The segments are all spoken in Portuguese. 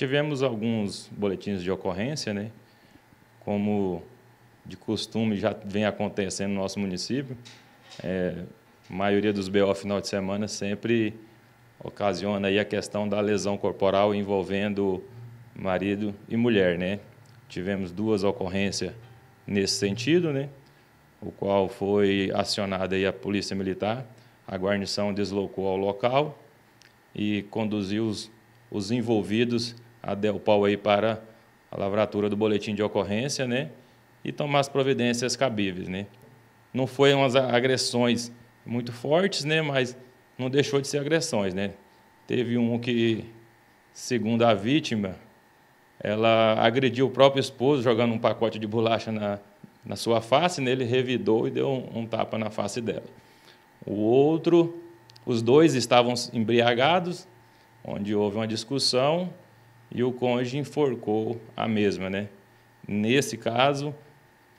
Tivemos alguns boletins de ocorrência, né? Como de costume já vem acontecendo no nosso município. É, a maioria dos BO final de semana sempre ocasiona aí a questão da lesão corporal envolvendo marido e mulher, né? Tivemos duas ocorrências nesse sentido, né? O qual foi acionada aí a Polícia Militar, a guarnição deslocou ao local e conduziu os, os envolvidos a Delpau aí para a lavratura do boletim de ocorrência, né? E tomar as providências cabíveis, né? Não foi umas agressões muito fortes, né? Mas não deixou de ser agressões, né? Teve um que, segundo a vítima, ela agrediu o próprio esposo jogando um pacote de bolacha na, na sua face, né? ele revidou e deu um, um tapa na face dela. O outro, os dois estavam embriagados, onde houve uma discussão e o cônjuge enforcou a mesma, né? Nesse caso,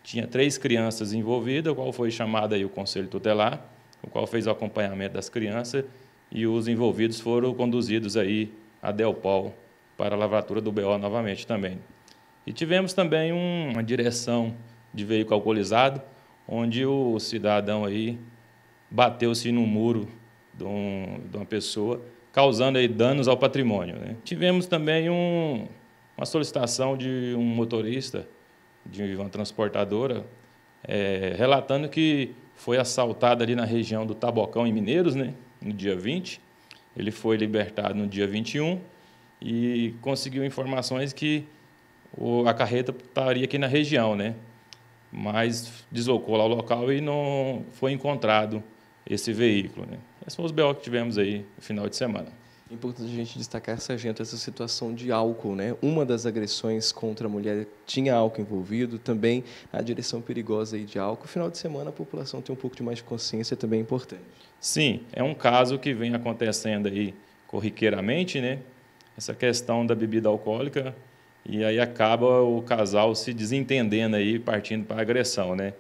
tinha três crianças envolvidas, o qual foi chamado aí o conselho tutelar, o qual fez o acompanhamento das crianças e os envolvidos foram conduzidos aí a Delpol para a lavratura do BO novamente também. E tivemos também uma direção de veículo alcoolizado, onde o cidadão aí bateu-se no muro de, um, de, uma pessoa, causando aí danos ao patrimônio. Né? Tivemos também um, uma solicitação de um motorista de uma transportadora é, relatando que foi assaltado ali na região do Tabocão, em Mineiros, né, no dia 20. Ele foi libertado no dia 21 e conseguiu informações que o, a carreta estaria aqui na região, né? mas deslocou lá o local e não foi encontrado esse veículo. Né? Esses foram os BO que tivemos aí no final de semana. É importante a gente destacar, sargento, essa situação de álcool, né? Uma das agressões contra a mulher tinha álcool envolvido, também a direção perigosa aí de álcool. No final de semana a população tem um pouco de mais consciência, também é importante. Sim, é um caso que vem acontecendo aí corriqueiramente, né? Essa questão da bebida alcoólica e aí acaba o casal se desentendendo aí, partindo para a agressão, né?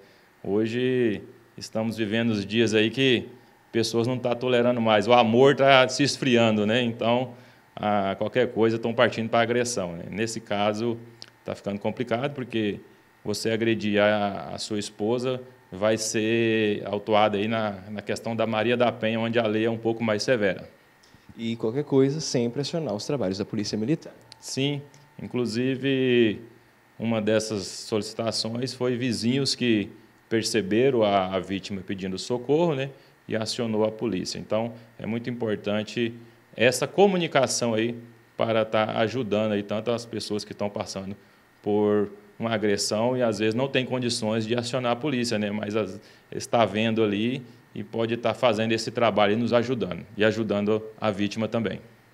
Hoje estamos vivendo os dias aí que pessoas não estão tá tolerando mais, o amor está se esfriando, né? Então, a qualquer coisa estão partindo para a agressão. Né? Nesse caso, está ficando complicado, porque você agredir a, a, sua esposa vai ser autuado aí na, na questão da Maria da Penha, onde a lei é um pouco mais severa. E qualquer coisa, sempre acionar os trabalhos da Polícia Militar. Sim, inclusive uma dessas solicitações foi vizinhos que perceberam a, a vítima pedindo socorro, né? E acionou a polícia. Então, é muito importante essa comunicação aí para estar tá ajudando aí tanto as pessoas que estão passando por uma agressão e às vezes não tem condições de acionar a polícia, né? Mas as, está vendo ali e pode estar tá fazendo esse trabalho e nos ajudando e ajudando a vítima também.